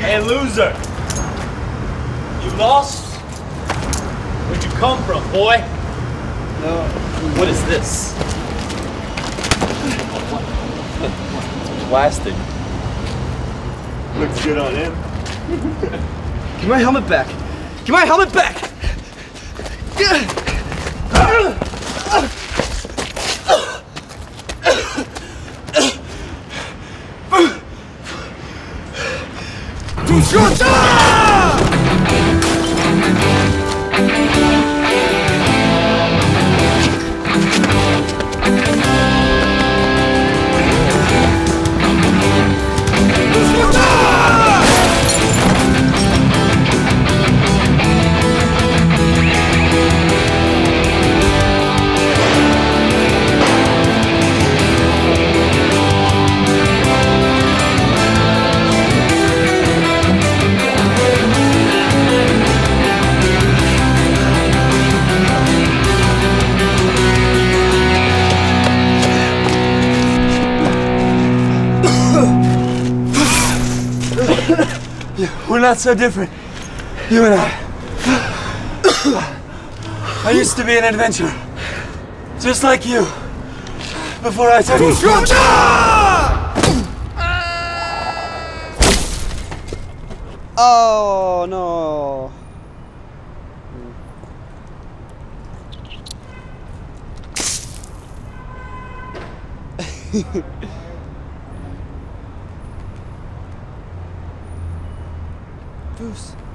Hey, loser! You lost? Where'd you come from, boy? No. What is this? Plastic. Looks good on him. Give my helmet back. Give my helmet back. to shoot! We're not so different. You and I. I used to be an adventurer. Just like you. Before I turned. Oh no. Bruce.